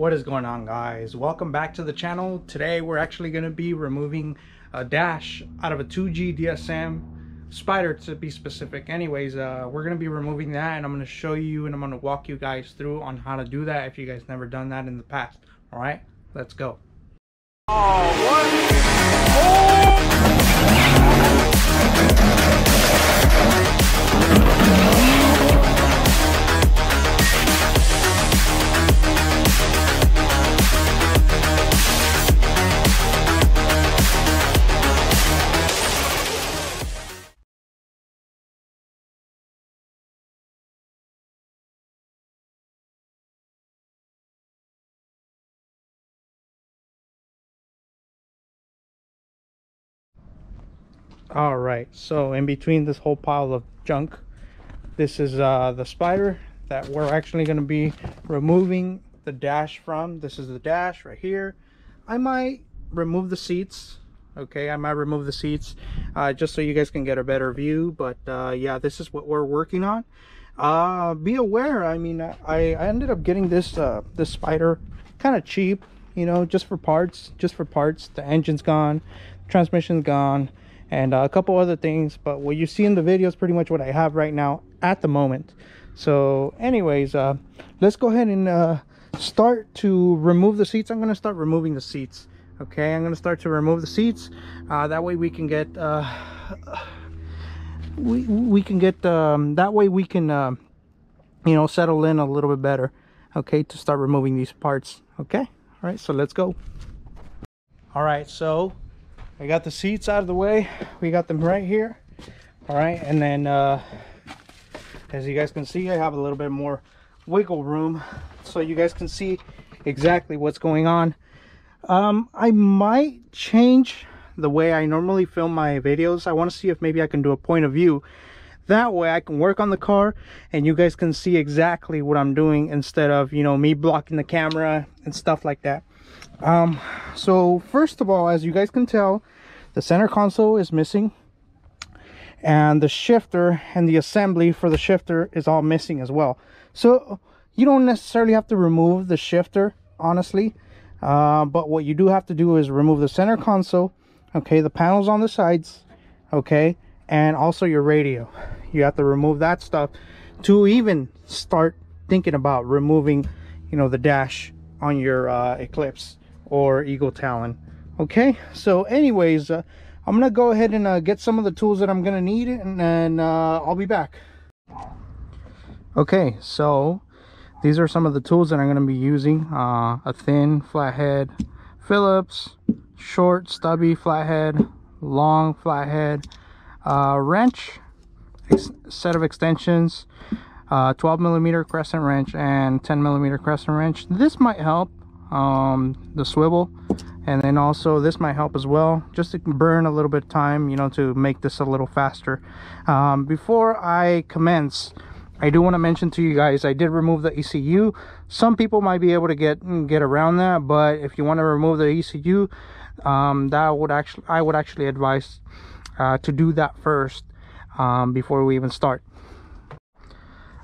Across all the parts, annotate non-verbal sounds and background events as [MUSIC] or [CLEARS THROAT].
What is going on guys? Welcome back to the channel. Today we're actually going to be removing a dash out of a 2G DSM Spyder to be specific. Anyways, uh, we're going to be removing that and I'm going to show you and I'm going to walk you guys through on how to do that if you guys never done that in the past. Alright, let's go. All right so in between this whole pile of junk this is uh the Spyder that we're actually going to be removing the dash from. This is the dash right here. I might remove the seats okay? I might remove the seats uh, just so you guys can get a better view but uh, yeah this is what we're working on. Uh, be aware i mean i i ended up getting this uh this Spyder kind of cheap you know just for parts just for parts. The engine's gone transmission's gone and uh, a couple other things but what you see in the video is pretty much what i have right now at the moment. So anyways uh let's go ahead and uh start to remove the seats. I'm going to start removing the seats okay? I'm going to start to remove the seats uh that way we can get uh we we can get um that way we can uh, you know settle in a little bit better okay to start removing these parts okay? All right so let's go. All right so I got the seats out of the way. We got them right here. All right, and then uh, as you guys can see, I have a little bit more wiggle room so you guys can see exactly what's going on. Um, I might change the way I normally film my videos. I want to see if maybe I can do a point of view. That way I can work on the car and you guys can see exactly what I'm doing instead of, you know, me blocking the camera and stuff like that um so first of all as you guys can tell the center console is missing and the shifter and the assembly for the shifter is all missing as well. So you don't necessarily have to remove the shifter honestly uh, but what you do have to do is remove the center console okay the panels on the sides okay and also your radio. You have to remove that stuff to even start thinking about removing you know the dash on your uh, Eclipse or Eagle Talon. Okay, so anyways, uh, I'm gonna go ahead and uh, get some of the tools that I'm gonna need and then uh, I'll be back. Okay, so these are some of the tools that I'm gonna be using. Uh, a thin flathead Phillips, short stubby flathead, long flathead, uh, wrench, set of extensions, uh, 12 millimeter crescent wrench and 10 millimeter crescent wrench. This might help um, the swivel. And then also this might help as well just to burn a little bit of time you know to make this a little faster. Um, before I commence I do want to mention to you guys I did remove the ECU some people might be able to get get around that but if you want to remove the ECU um, that would actually I would actually advise uh, to do that first um, before we even start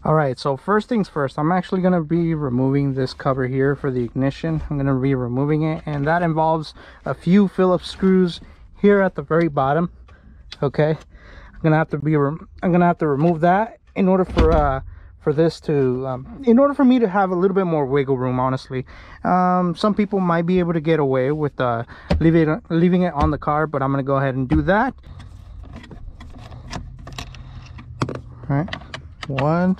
all right so first things first i'm actually going to be removing this cover here for the ignition. I'm going to be removing it and that involves a few phillips screws here at the very bottom okay? I'm gonna have to be i'm gonna have to remove that in order for uh for this to um, in order for me to have a little bit more wiggle room honestly. Um, some people might be able to get away with uh, leaving it leaving it on the car but i'm gonna go ahead and do that. All right one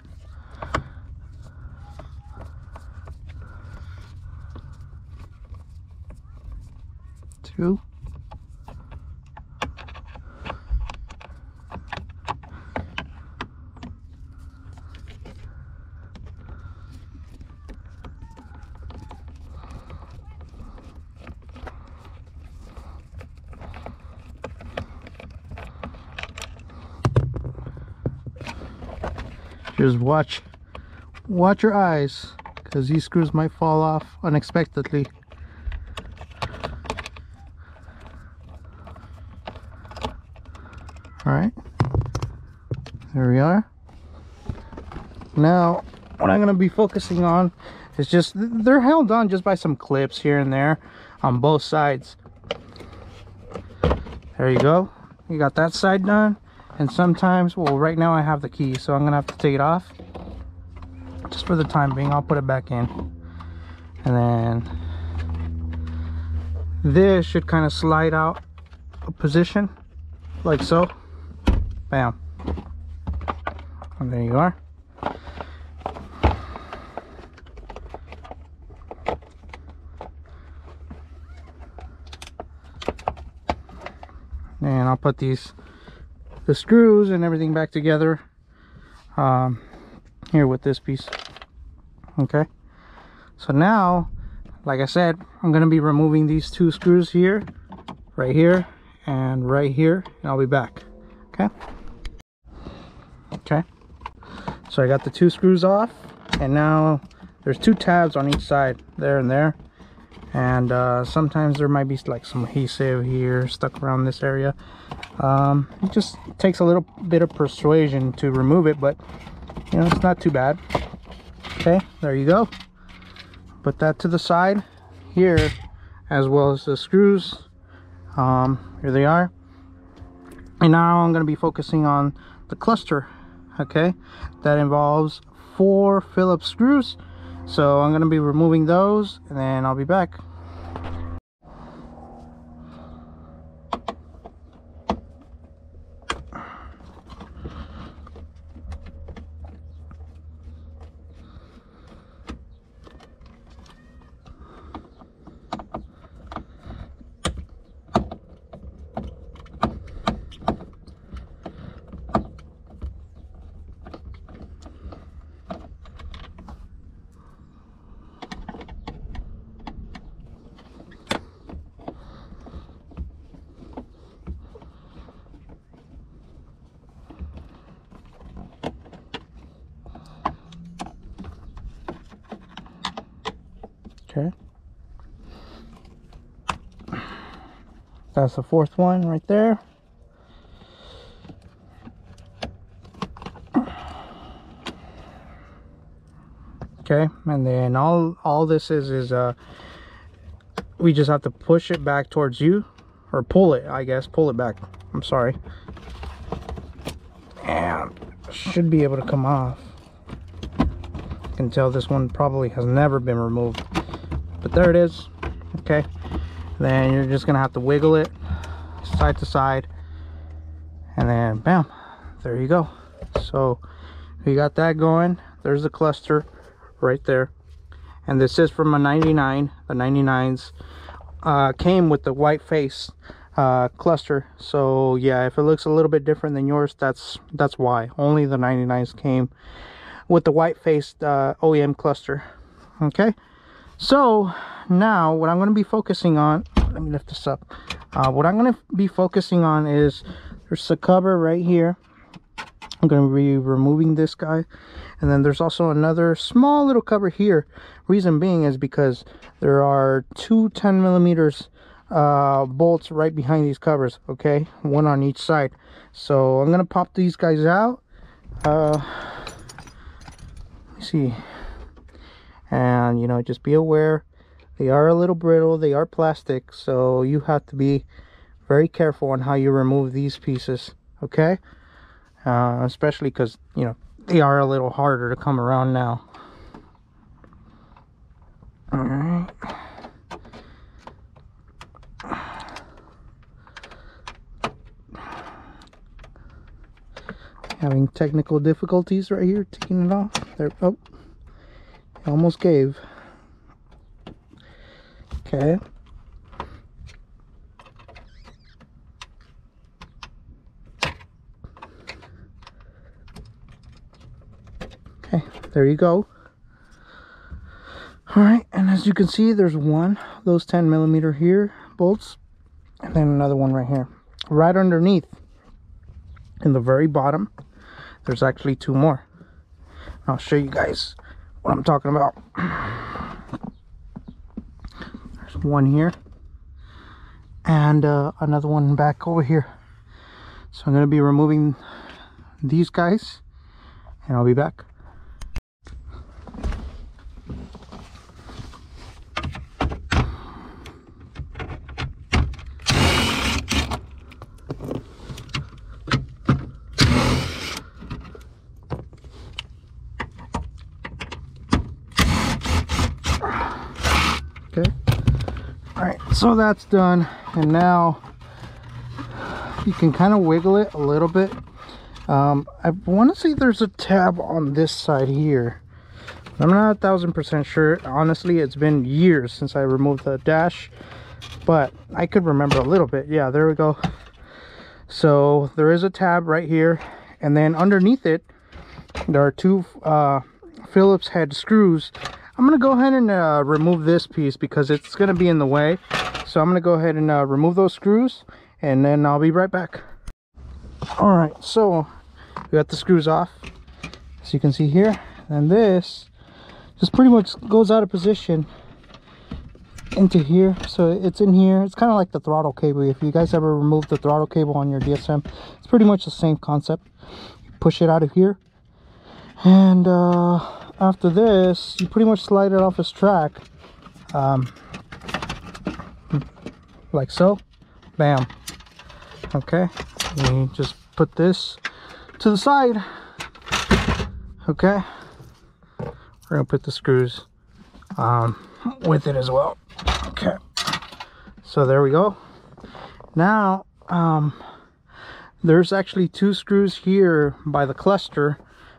two. Just watch watch your eyes because these screws might fall off unexpectedly all right there we are. Now what i'm going to be focusing on is just they're held on just by some clips here and there on both sides. There you go. You got that side done. And sometimes well right now i have the key so i'm gonna have to take it off. Just for the time being i'll put it back in. And then this should kind of slide out a position like so. Bam and there you are. And I'll put these the screws and everything back together um, here with this piece. Okay? So now like I said I'm gonna be removing these two screws here right here and right here and I'll be back. Okay so I got the two screws off and now there's two tabs on each side there and there. And uh, sometimes there might be like some adhesive here stuck around this area. Um, it just takes a little bit of persuasion to remove it but you know it's not too bad. Okay there you go. Put that to the side here as well as the screws. Um, here they are. And now I'm going to be focusing on the cluster okay? That involves four Phillips screws. So I'm going to be removing those and then I'll be back okay that's the fourth one right there. Okay and then all all this is is uh we just have to push it back towards you or pull it i guess pull it back. I'm sorry. And should be able to come off. You can tell this one probably has never been removed but there it is then you're just gonna have to wiggle it side to side. And then bam there you go. So we got that going. There's the cluster right there. And this is from a 99 the 99s uh, came with the white face uh, cluster. So yeah if it looks a little bit different than yours that's that's why. Only the 99s came with the white faced uh, OEM cluster. Okay so now what i'm going to be focusing on let me lift this up. Uh, what i'm going to be focusing on is there's a cover right here. I'm going to be removing this guy. And then there's also another small little cover here. Reason being is because there are two 10 millimeters uh, bolts right behind these covers okay? One on each side. So i'm gonna pop these guys out. Uh, let me see and you know just be aware they are a little brittle they are plastic so you have to be very careful on how you remove these pieces okay? Uh, especially because you know they are a little harder to come around now. All right having technical difficulties right here taking it off. There oh almost gave. Okay. Okay there you go. All right and as you can see there's one those 10 millimeter here bolts and then another one right here. Right underneath in the very bottom there's actually two more. I'll show you guys what I'm talking about. There's one here and uh, another one back over here. So I'm going to be removing these guys and I'll be back. okay all right so that's done and now you can kind of wiggle it a little bit. Um, I want to say there's a tab on this side here. I'm not a thousand percent sure. Honestly it's been years since I removed the dash but I could remember a little bit. Yeah there we go. So there is a tab right here and then underneath it there are two uh, Phillips head screws I'm gonna go ahead and uh, remove this piece because it's gonna be in the way. So I'm gonna go ahead and uh, remove those screws and then I'll be right back. All right so we got the screws off. As you can see here and this just pretty much goes out of position into here. So it's in here. It's kind of like the throttle cable. If you guys ever removed the throttle cable on your dsm it's pretty much the same concept. You push it out of here and uh, after this you pretty much slide it off its track. Um, like so. Bam. Okay. You just put this to the side. Okay. We're gonna put the screws um, with it as well. Okay. So there we go. Now um, there's actually two screws here by the cluster.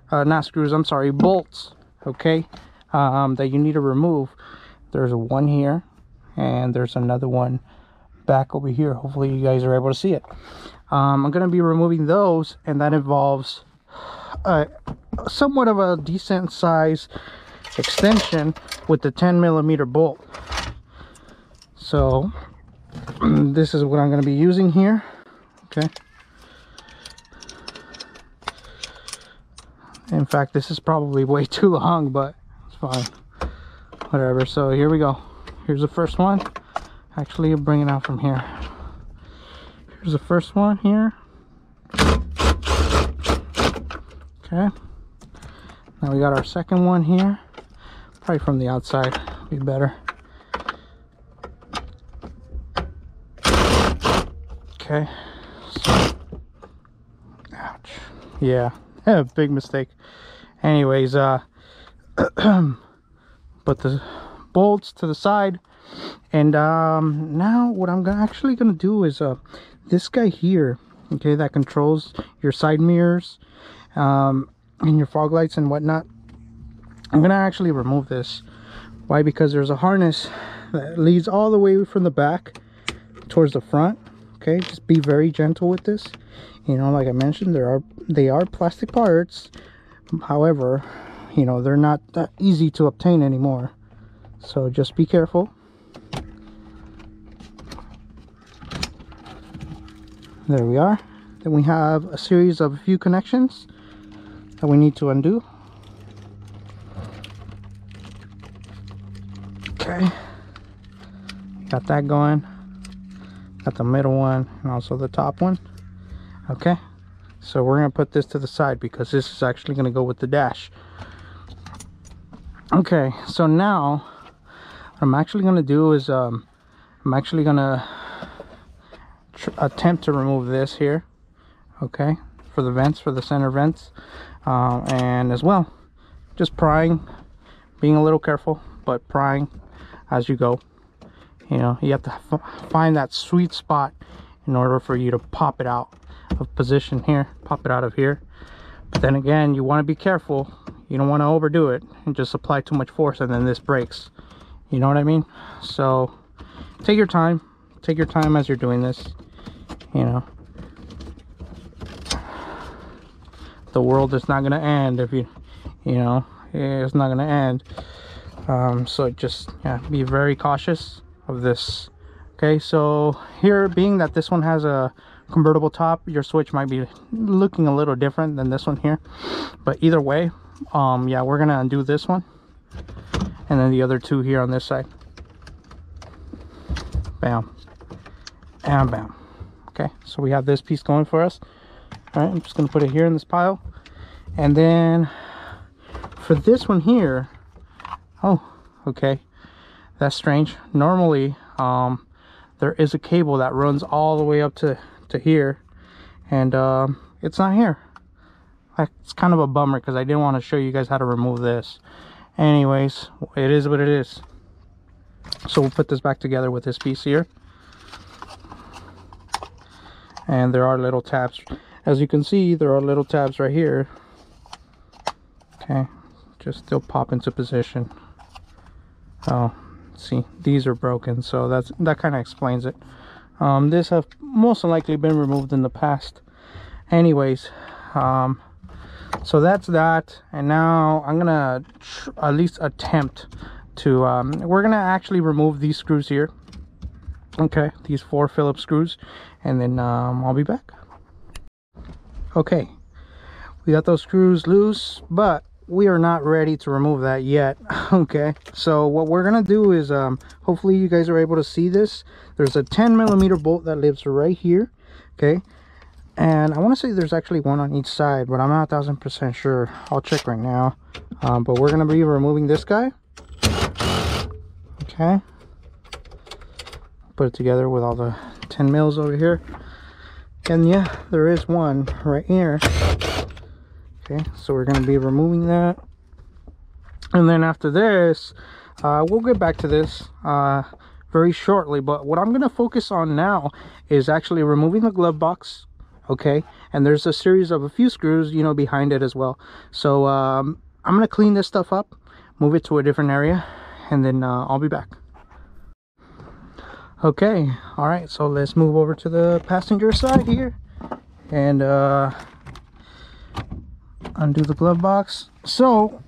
Uh, not screws I'm sorry bolts okay? Um, that you need to remove. There's one here and there's another one back over here. Hopefully you guys are able to see it. Um, I'm gonna be removing those and that involves a, somewhat of a decent size extension with the 10 millimeter bolt. So [CLEARS THROAT] this is what I'm going to be using here okay in fact this is probably way [LAUGHS] too long but it's fine. Whatever. So here we go. Here's the first one. Actually I'll bring it out from here. Here's the first one here. Okay. Now we got our second one here. Probably from the outside. Be better. Okay. So, ouch. Yeah [LAUGHS] big mistake. Anyways uh [CLEARS THROAT] put the bolts to the side. And um now what i'm actually gonna do is uh this guy here okay that controls your side mirrors um and your fog lights and whatnot. I'm gonna actually remove this. Why? Because there's a harness that leads all the way from the back towards the front okay? Just be very gentle with this you know like i mentioned there are they are plastic parts. However you know they're not that easy to obtain anymore. So just be careful. There we are. Then we have a series of a few connections that we need to undo. Okay. Got that going. Got the middle one and also the top one okay? So we're going to put this to the side because this is actually going to go with the dash. Okay so now what i'm actually going to do is um i'm actually going to attempt to remove this here okay for the vents for the center vents uh, and as well just prying being a little careful but prying as you go. You know you have to find that sweet spot in order for you to pop it out of position here pop it out of here. But then again you want to be careful. You don't want to overdo it and just apply too much force and then this breaks. You know what i mean? So take your time. Take your time as you're doing this you know. The world is not going to end if you you know it's not going to end. Um, so just yeah be very cautious of this. Okay so here being that this one has a convertible top your switch might be looking a little different than this one here. But either way um yeah we're gonna undo this one. And then the other two here on this side. Bam. And bam. Okay so we have this piece going for us. All right i'm just gonna put it here in this pile. And then for this one here oh okay. That's strange. Normally um there is a cable that runs all the way up to to here and um it's not here. It's kind of a bummer because i didn't want to show you guys how to remove this. Anyways it is what it is. So we'll put this back together with this piece here. And there are little tabs. As you can see there are little tabs right here. Okay just still pop into position. Oh see these are broken so that's that kind of explains it um, this have most likely been removed in the past. Anyways um, so that's that. And now i'm gonna at least attempt to um, we're gonna actually remove these screws here. Okay these four phillips screws. And then um, i'll be back. Okay we got those screws loose but we are not ready to remove that yet [LAUGHS] okay? So what we're gonna do is um hopefully you guys are able to see this. There's a 10 millimeter bolt that lives right here okay? And i want to say there's actually one on each side but i'm not a thousand percent sure. I'll check right now. Um, but we're to be removing this guy okay? Put it together with all the 10 mils over here. And yeah there is one right here okay so we're going to be removing that. And then after this uh, we'll get back to this uh, very shortly but what i'm going to focus on now is actually removing the glove box okay? And there's a series of a few screws you know behind it as well. So um, i'm going to clean this stuff up move it to a different area and then uh, i'll be back. Okay all right so let's move over to the passenger side here. And uh undo the glove box. So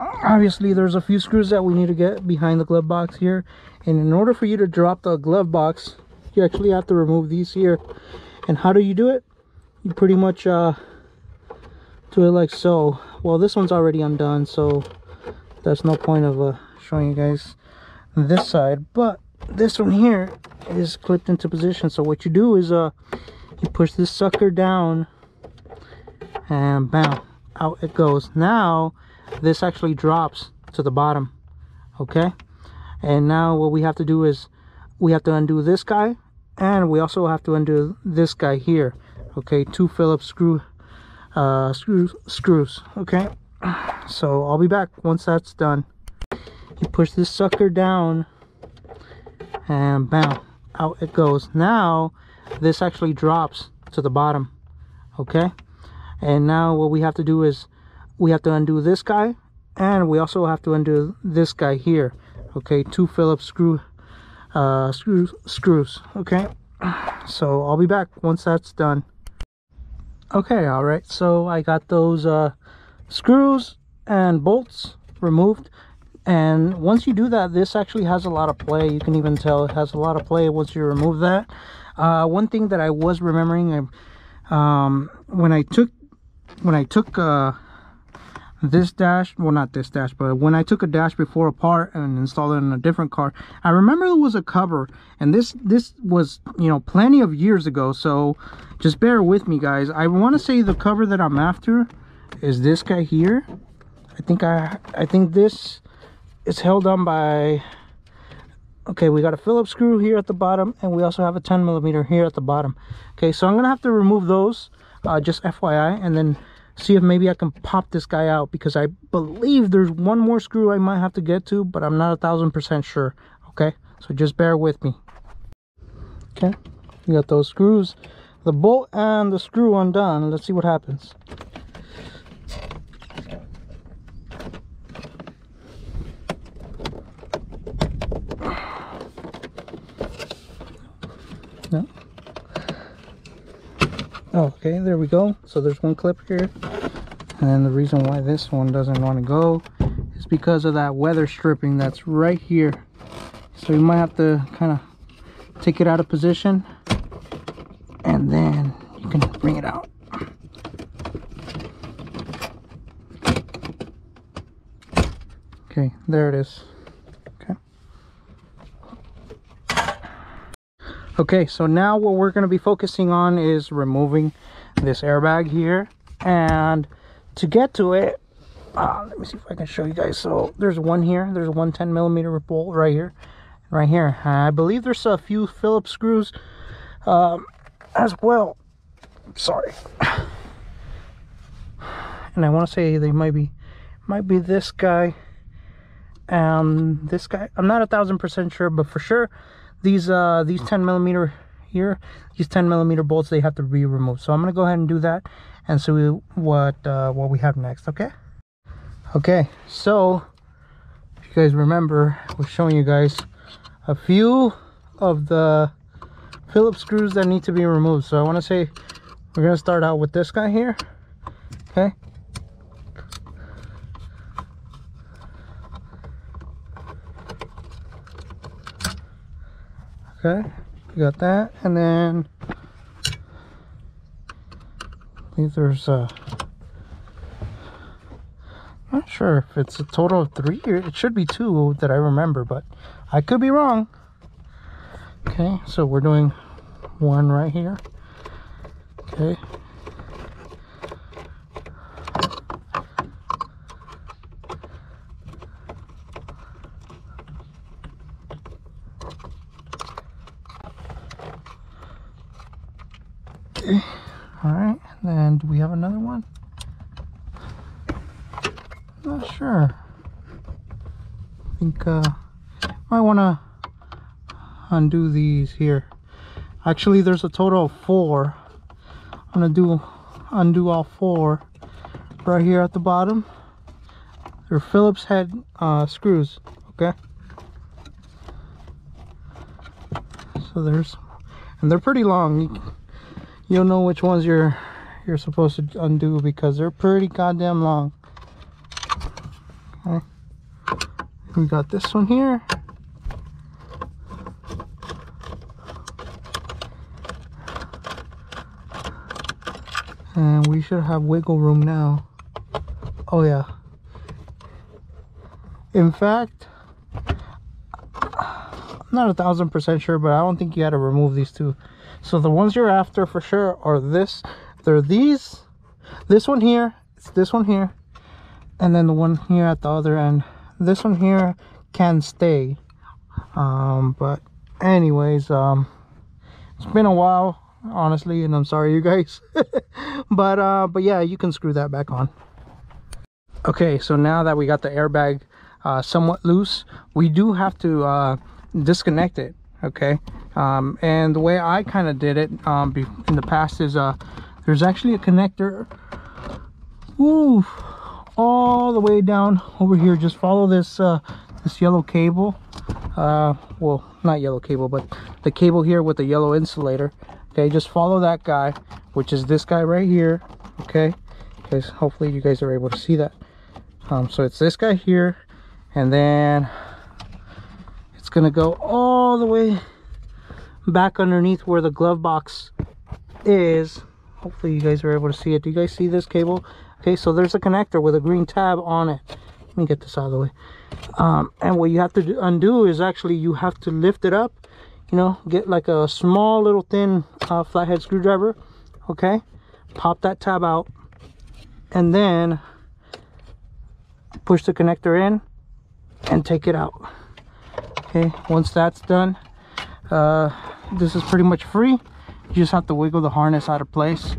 obviously there's a few screws that we need to get behind the glove box here. And in order for you to drop the glove box you actually have to remove these here. And how do you do it? You pretty much uh do it like so. Well this one's already undone so there's no point of uh showing you guys this side. But this one here is clipped into position. So what you do is uh you push this sucker down and bam out it goes. Now this actually drops to the bottom okay? And now what we have to do is we have to undo this guy and we also have to undo this guy here okay? Two phillips screw uh screws screws okay? So i'll be back once that's done. You push this sucker down and bam out it goes. Now this actually drops to the bottom okay and now what we have to do is we have to undo this guy and we also have to undo this guy here okay? Two phillips screw uh screws screws okay? So i'll be back once that's done. Okay all right so i got those uh screws and bolts removed. And once you do that this actually has a lot of play. You can even tell it has a lot of play once you remove that. Uh, one thing that i was remembering um, when i took when I took uh, this dash, well not this dash, but when I took a dash before apart and installed it in a different car, I remember there was a cover and this this was, you know, plenty of years ago. So just bear with me guys. I want to say the cover that I'm after is this guy here. I think I I think this is held on by okay we got a phillips screw here at the bottom and we also have a 10 millimeter here at the bottom okay so i'm gonna have to remove those uh, just FYI and then see if maybe I can pop this guy out because I believe there's one more screw I might have to get to but I'm not a thousand percent sure okay? So just bear with me. Okay you got those screws the bolt and the screw undone. Let's see what happens no okay there we go. So there's one clip here. And the reason why this one doesn't want to go is because of that weather stripping that's right here. So you might have to kind of take it out of position. And then you can bring it out. Okay there it is okay so now what we're going to be focusing on is removing this airbag here. And to get to it uh, let me see if i can show you guys. So there's one here. There's one 10 millimeter bolt right here. Right here. I believe there's a few phillips screws um, as well. Sorry. [SIGHS] And i want to say they might be might be this guy and this guy. I'm not a thousand percent sure but for sure these uh these 10 millimeter here these 10 millimeter bolts they have to be removed. So i'm gonna go ahead and do that and see what uh what we have next okay? Okay so if you guys remember we're showing you guys a few of the phillips screws that need to be removed. So i want to say we're gonna start out with this guy here okay okay we got that and then think there's I'm uh, not sure if it's a total of three or it should be two that I remember but I could be wrong okay so we're doing one right here Okay. All right. Then do we have another one? Not sure. I think uh, I want to undo these here. Actually, there's a total of four. I'm gonna do undo all four right here at the bottom. They're Phillips head uh, screws. Okay. So there's, and they're pretty long. You, you'll know which ones you're you're supposed to undo because they're pretty goddamn long okay we got this one here. And we should have wiggle room now. Oh yeah. In fact I'm not a thousand percent sure but I don't think you had to remove these two. So the ones you're after for sure are this. They're these. This one here. It's this one here. And then the one here at the other end this one here can stay. Um but anyways um it's been a while honestly and i'm sorry you guys. [LAUGHS] But uh but yeah you can screw that back on. Okay so now that we got the airbag uh somewhat loose we do have to uh disconnect it okay? Um, and the way I kind of did it um, in the past is uh, there's actually a connector. Ooh, all the way down over here. Just follow this uh, this yellow cable. Uh, well not yellow cable but the cable here with the yellow insulator. Okay just follow that guy which is this guy right here. Okay because hopefully you guys are able to see that. Um, so it's this guy here and then it's gonna go all the way back underneath where the glove box is. Hopefully you guys are able to see it. Do you guys see this cable okay so there's a connector with a green tab on it. Let me get this out of the way. Um, and what you have to do, undo is actually you have to lift it up you know get like a small little thin uh, flathead screwdriver okay? Pop that tab out and then push the connector in and take it out okay? Once that's done uh, this is pretty much free. You just have to wiggle the harness out of place.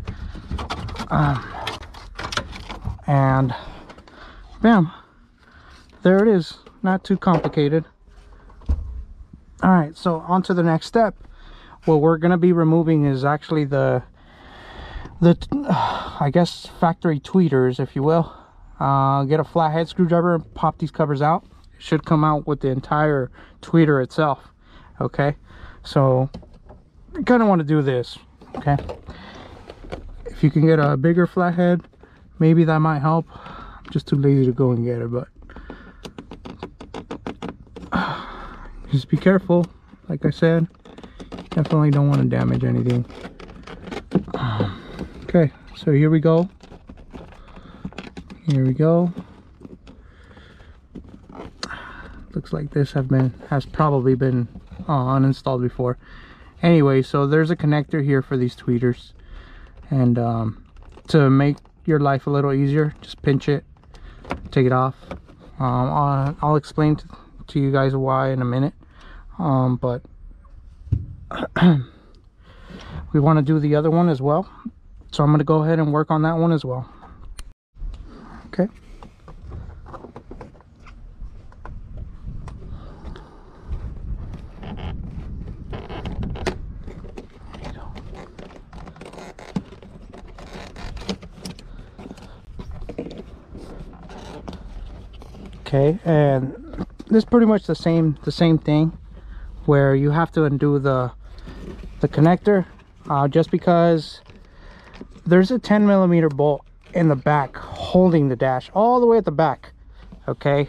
Um, and bam there it is. Not too complicated. All right so on to the next step. What we're going to be removing is actually the the [SIGHS] i guess factory tweeters if you will. Uh, get a flathead screwdriver and pop these covers out. It should come out with the entire tweeter itself okay? So you kind of want to do this okay? If you can get a bigger flathead maybe that might help. I'm just too lazy to go and get it but [SIGHS] just be careful. Like i said definitely don't want to damage anything. [SIGHS] Okay so here we go. Here we go. [SIGHS] Looks like this have been has probably been uh, uninstalled before. Anyway so there's a connector here for these tweeters. And um, to make your life a little easier. Just pinch it take it off. Um, I'll, I'll, explain to, to, you guys why in a minute. Um, but [CLEARS THROAT] we want to do the other one as well. So I'm going to go ahead and work on that one as well. Okay okay? And this is pretty much the same the same thing where you have to undo the the connector uh, just because there's a 10 millimeter bolt in the back holding the dash all the way at the back okay?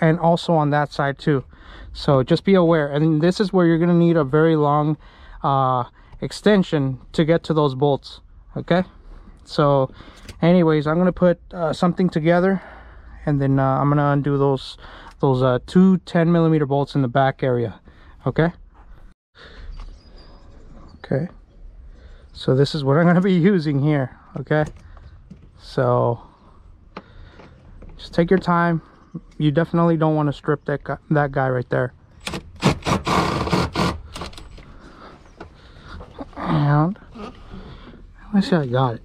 And also on that side too. So just be aware and this is where you're going to need a very long uh, extension to get to those bolts okay? So anyways i'm going to put uh, something together and then uh, i'm to undo those those uh, two 10 millimeter bolts in the back area okay? Okay. So this is what i'm to be [LAUGHS] using here okay? So just take your time. You definitely don't want to strip that guy, that guy right there. And let's see i got it.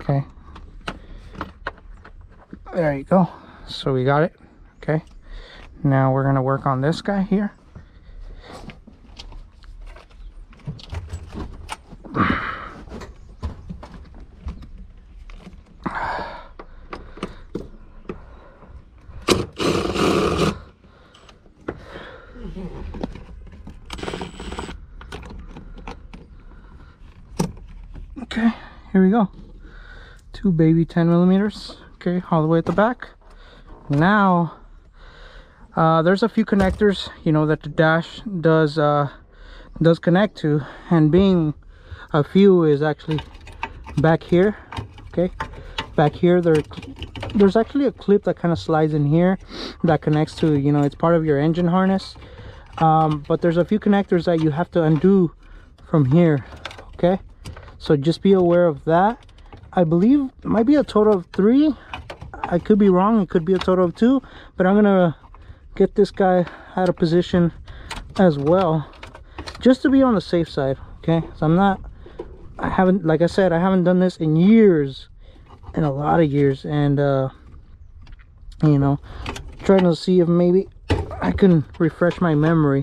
Okay there you go. So we got it. Okay. Now we're gonna work on this guy here. [SIGHS] Okay here we go. Two baby 10 millimeters okay all the way at the back. Now uh, there's a few connectors you know that the dash does uh, does connect to. And being a few is actually back here okay? Back here there there's actually a clip that kind of slides in here that connects to you know it's part of your engine harness. Um, but there's a few connectors that you have to undo from here okay? So just be aware of that. I believe might be a total of three i could be wrong it could be a total of two but i'm gonna get this guy out of position as well just to be on the safe side okay? So i'm not i haven't like i said i haven't done this in years in a lot of years and uh you know trying to see if maybe i can refresh my memory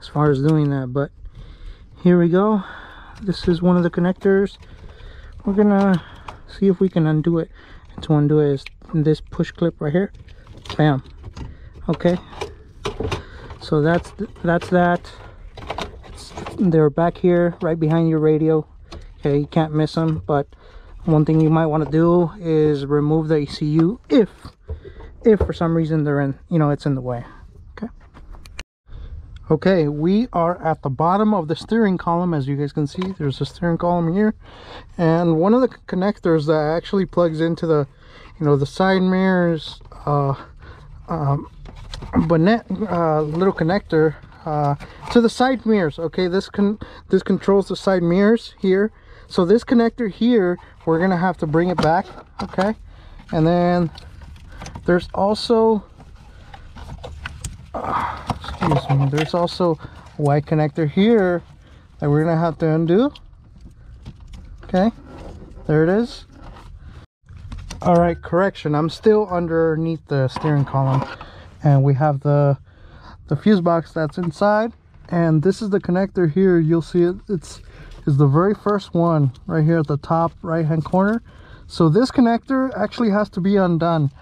as far as doing that but here we go. This is one of the connectors. We're gonna see if we can undo it. And to undo it is this push clip right here. Bam. Okay. So that's th that's that. It's, they're back here right behind your radio. Okay you can't miss them but one thing you might want to do is remove the ECU if if for some reason they're in you know it's in the way. Okay. Okay we are at the bottom of the steering column. As you guys can see there's a steering column here. And one of the connectors that actually plugs into the you know the side mirrors uh um bonnet uh little connector uh to the side mirrors okay? This can this controls the side mirrors here. So this connector here we're gonna have to bring it back okay? And then there's also uh, excuse me there's also a white connector here that we're gonna have to undo okay? There it is all right correction. I'm still underneath the steering column and we have the the fuse box that's inside and this is the connector here. You'll see it. It's is the very first one right here at the top right hand corner. So this connector actually has to be undone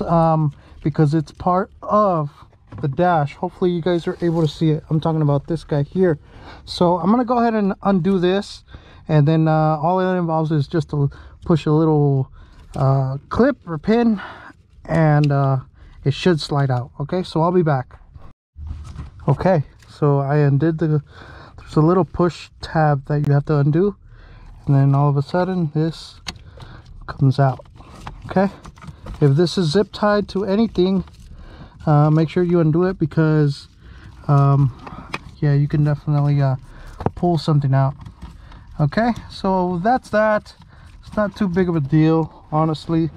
um, because it's part of the dash. Hopefully you guys are able to see it. I'm talking about this guy here. So i'm gonna go ahead and undo this and then uh, all it involves is just to push a little uh, clip or pin and uh, it should slide out okay? So i'll be back. Okay so i undid the there's a little push tab that you have to undo and then all of a sudden this comes out okay? If this is zip tied to anything uh, make sure you undo it because um, yeah you can definitely uh, pull something out okay? So that's that. It's not too big of a deal honestly.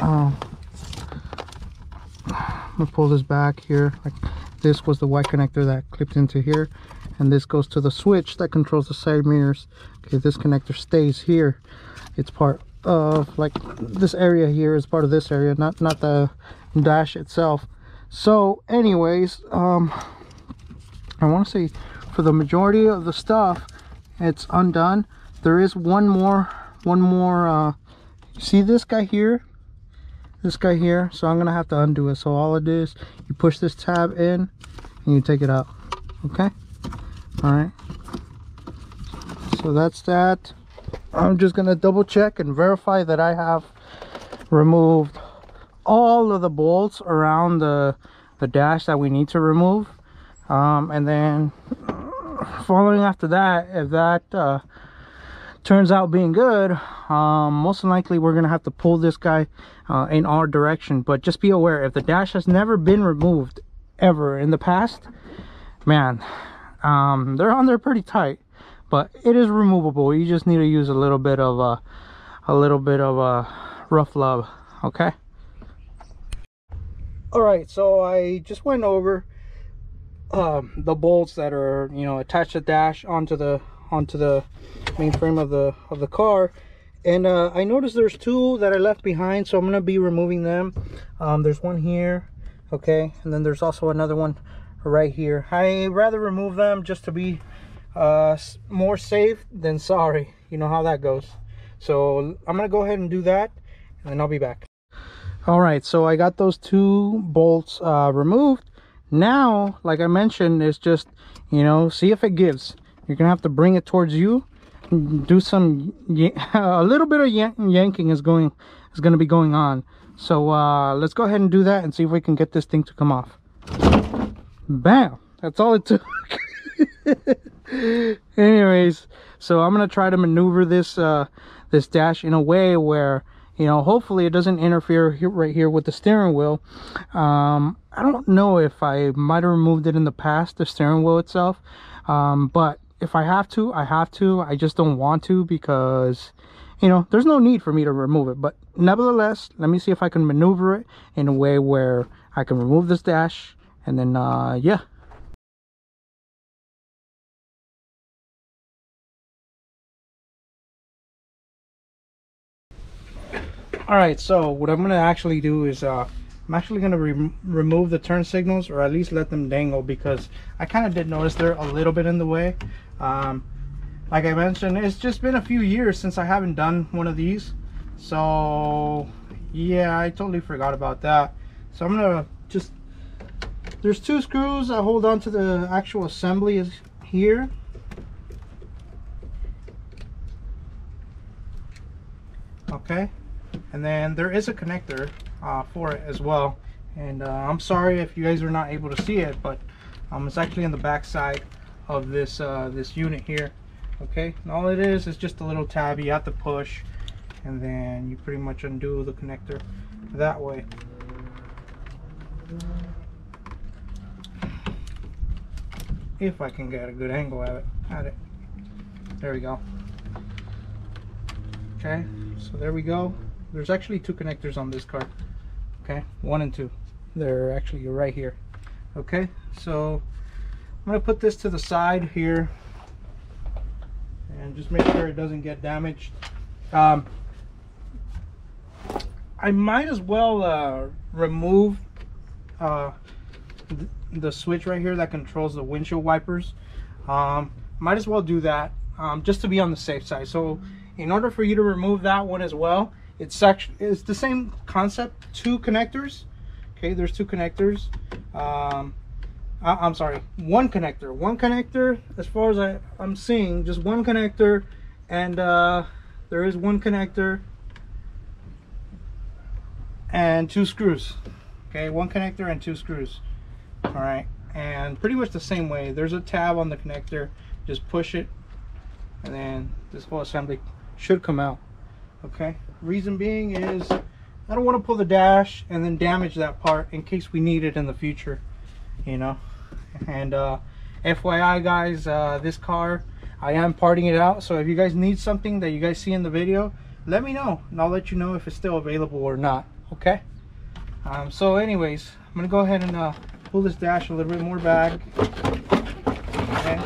Um, I'm gonna pull this back here. Like this was the white connector that clipped into here. And this goes to the switch that controls the side mirrors. Okay this connector stays here. It's part of like this area here is part of this area not not the dash itself. So anyways um i want to say for the majority of the stuff it's undone. There is one more one more uh see this guy here? This guy here? So i'm gonna have to undo it. So all it is you push this tab in and you take it out. Okay? All right so that's that. I'm just gonna double check and verify that i have removed all of the bolts around the the dash that we need to remove. Um, and then following after that if that uh, turns out being good um, most likely we're gonna have to pull this guy uh, in our direction. But just be aware if the dash has never been removed ever in the past man um, they're on there pretty tight. But it is removable. You just need to use a little bit of a, a little bit of a rough love okay? All right so i just went over um, the bolts that are you know attached to dash onto the onto the main frame of the of the car. And uh, I noticed there's two that I left behind so I'm gonna be removing them. Um, there's one here okay and then there's also another one right here. I rather remove them just to be uh, more safe than sorry. You know how that goes. So I'm gonna go ahead and do that and then I'll be back. All right so I got those two bolts uh, removed. Now like i mentioned it's just you know see if it gives you're gonna have to bring it towards you. Do some [LAUGHS] a little bit of yanking is going is going to be going on. So uh let's go ahead and do that and see if we can get this thing to come off. Bam! That's all it took. [LAUGHS] Anyways so i'm gonna try to maneuver this uh this dash in a way where you know hopefully it doesn't interfere here, right here with the steering wheel. Um, i don't know if i might have removed it in the past the steering wheel itself um, but if i have to i have to. I just don't want to because you know there's no need for me to remove it. But nevertheless let me see if i can maneuver it in a way where i can remove this dash and then uh yeah. All right so what i'm going to actually do is uh i'm actually going to re remove the turn signals or at least let them dangle because i kind of did notice they're a little bit in the way um like i mentioned it's just been a few years since i haven't done one of these. So yeah i totally forgot about that. So i'm gonna just there's two screws i hold on to the actual assembly is here. Okay and then there is a connector uh, for it as well. And uh, I'm sorry if you guys are not able to see it but um, it's actually on the back side of this uh, this unit here okay? And all it is is just a little tab. You have to push and then you pretty much undo the connector that way. If I can get a good angle at it at it. There we go. Okay so there we go. There's actually two connectors on this car okay? One and two. They're actually right here okay? So I'm gonna put this to the side here and just make sure it doesn't get damaged. Um, I might as well uh, remove uh, th the switch right here that controls the windshield wipers. Um, might as well do that um, just to be on the safe side. So in order for you to remove that one as well it's it's the same concept two connectors. Okay there's two connectors. Um I, am sorry one connector one connector as far as I, I'm seeing just one connector and uh there is one connector and two screws okay? One connector and two screws all right? And pretty much the same way there's a tab on the connector just push it and then this whole assembly should come out okay? Reason being is I don't want to pull the dash and then damage that part in case we need it in the future you know? And uh, FYI guys uh, this car I am parting it out. So if you guys need something that you guys see in the video let me know and I'll let you know if it's still available or not okay? Um, so anyways I'm gonna go ahead and uh, pull this dash a little bit more back. Okay?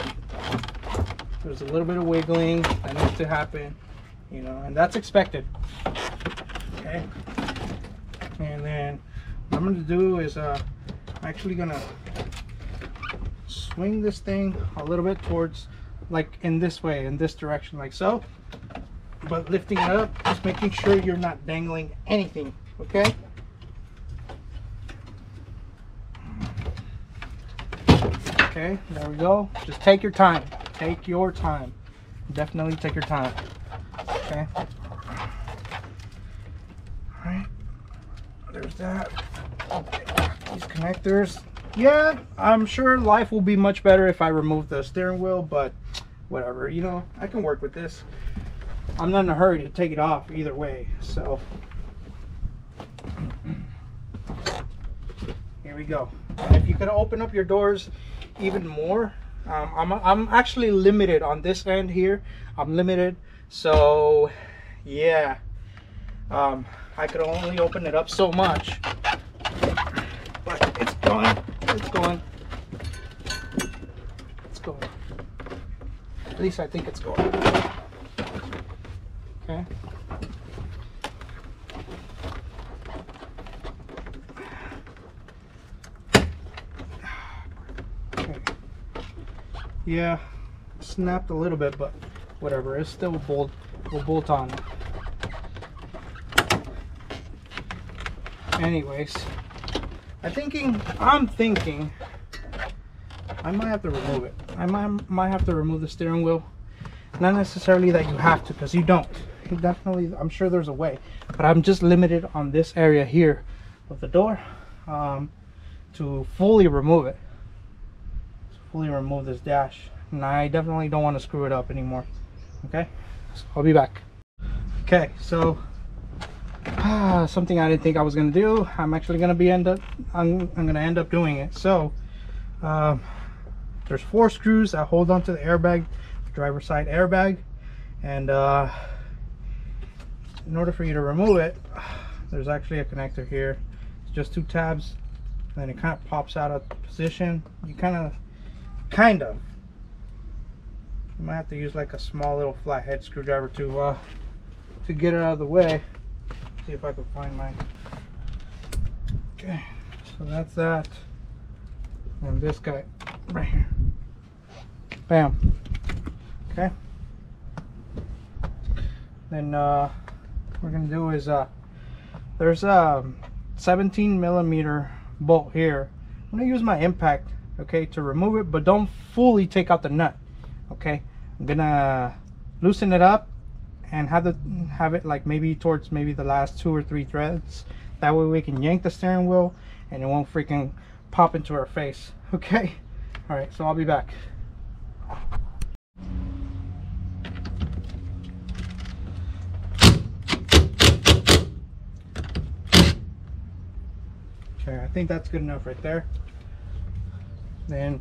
There's a little bit of wiggling that needs to happen you know, and that's expected. Okay. And then what I'm going to do is uh, I'm actually gonna swing this thing a little bit towards like in this way in this direction like so. But lifting it up just making sure you're not dangling anything okay? Okay there we go. Just take your time. Take your time. Definitely take your time. Okay. All right. There's that. Okay. These connectors. Yeah, I'm sure life will be much better if I remove the steering wheel, but whatever. You know, I can work with this. I'm not in a hurry to take it off either way, so. Here we go. And if you could open up your doors even more, um, I'm, I'm actually limited on this end here. I'm limited, so yeah. Um, I could only open it up so much. Going, it's going. It's going. At least I think it's going. Okay. Okay. Yeah, snapped a little bit, but whatever. It's still bolt. Will bolt on. Anyways, I'm thinking. I'm thinking. I might have to remove it. I might might have to remove the steering wheel. Not necessarily that you have to, because you don't. You definitely, I'm sure there's a way, but I'm just limited on this area here of the door um, to fully remove it. Fully remove this dash, and I definitely don't want to screw it up anymore. Okay, so I'll be back. Okay, so something I didn't think I was gonna do. I'm actually gonna be end up. I'm, I'm gonna end up doing it. So. Um, there's four screws that hold onto the airbag driver side airbag and uh, in order for you to remove it there's actually a connector here it's just two tabs and then it kind of pops out of position you kind of kind of you might have to use like a small little flathead screwdriver to uh, to get it out of the way see if I can find mine okay so that's that. And this guy right here. Bam. Okay. Then uh what we're gonna do is uh there's a 17 millimeter bolt here. I'm gonna use my impact okay to remove it but don't fully take out the nut okay? I'm gonna loosen it up and have the have it like maybe towards maybe the last two or three threads that way we can yank the steering wheel and it won't freaking pop into our face [LAUGHS] okay all right so i'll be back Okay, I think that's good enough right there. Then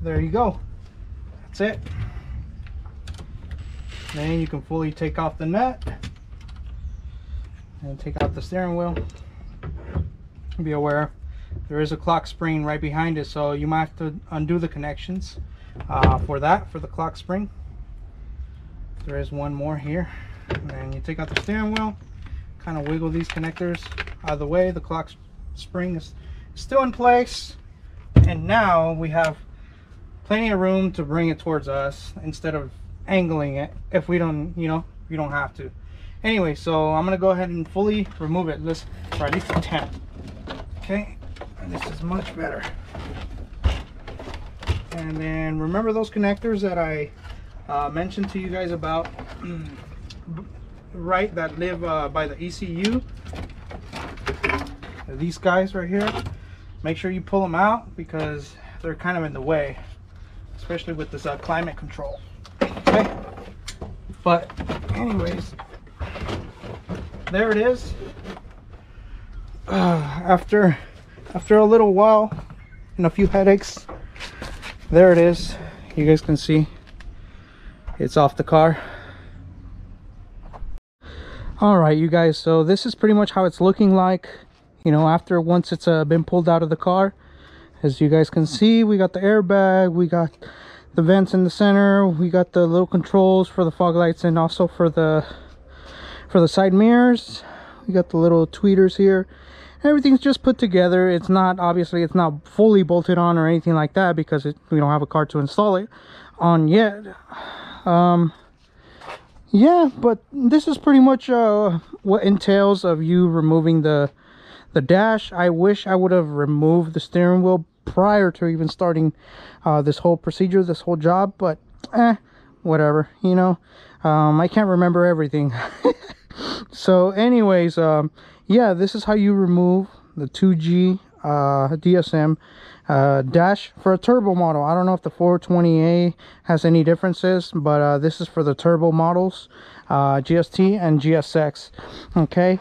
there you go. That's it. Then you can fully take off the nut and take out the steering wheel. Be aware there is a clock spring right behind it, so you might have to undo the connections uh, for that, for the clock spring. There is one more here. And you take out the steering wheel kind of wiggle these connectors out of the way. The clock spring is still in place. And now we have plenty of room to bring it towards us instead of angling it if we don't, you know, you don't have to. Anyway, so I'm to go ahead and fully remove it. Let's try at least a 10. Okay, and this is much better. And then remember those connectors that I uh, mentioned to you guys about right that live uh, by the ECU these guys right here make sure you pull them out because they're kind of in the way especially with this uh, climate control but anyways there it is. Uh, [SIGHS] after after a little while and a few headaches there it is. You guys can see it's off the car. All right you guys so this is pretty much how it's looking like you know after once it's uh, been pulled out of the car. As you guys can see we got the airbag we got the vents in the center we got the little controls for the fog lights and also for the for the side mirrors. We got the little tweeters here. Everything's just put together. It's not obviously it's not fully bolted on or anything like that because it, we don't have a car to install it on yet. Um yeah but this is pretty much uh, what entails of you removing the the dash. I wish i would have removed the steering wheel prior to even starting uh, this whole procedure this whole job but eh whatever you know? Um, i can't remember everything. [LAUGHS] So anyways um, yeah this is how you remove the 2g uh, dsm uh, dash for a turbo model. I don't know if the 420a has any differences but uh, this is for the turbo models uh, gst and gsx okay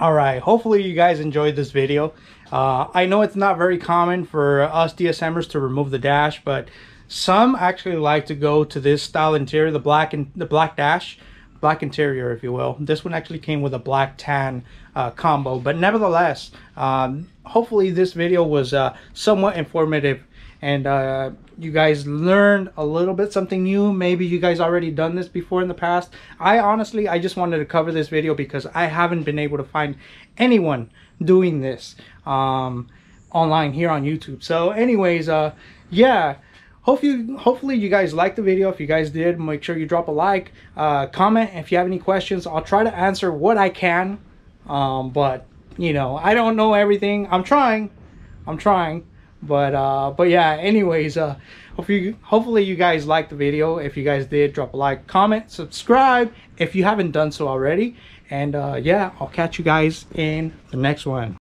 all right hopefully you guys enjoyed this video. Uh, i know it's not very common for us dsmers to remove the dash but some actually like to go to this style interior the black and the black dash black interior if you will. This one actually came with a black tan uh, combo but nevertheless um, hopefully this video was uh, somewhat informative and uh, you guys learned a little bit something new. Maybe you guys already done this before in the past. I honestly I just wanted to cover this video because I haven't been able to find anyone doing this um, online here on YouTube. So anyways uh yeah. Hope you hopefully you guys liked the video. If you guys did make sure you drop a like uh, comment. If you have any questions I'll try to answer what I can. Um, but you know I don't know everything. I'm trying. I'm trying but uh but yeah anyways uh hope you hopefully you guys liked the video. If you guys did drop a like comment subscribe if you haven't done so already. And uh yeah i'll catch you guys in the next one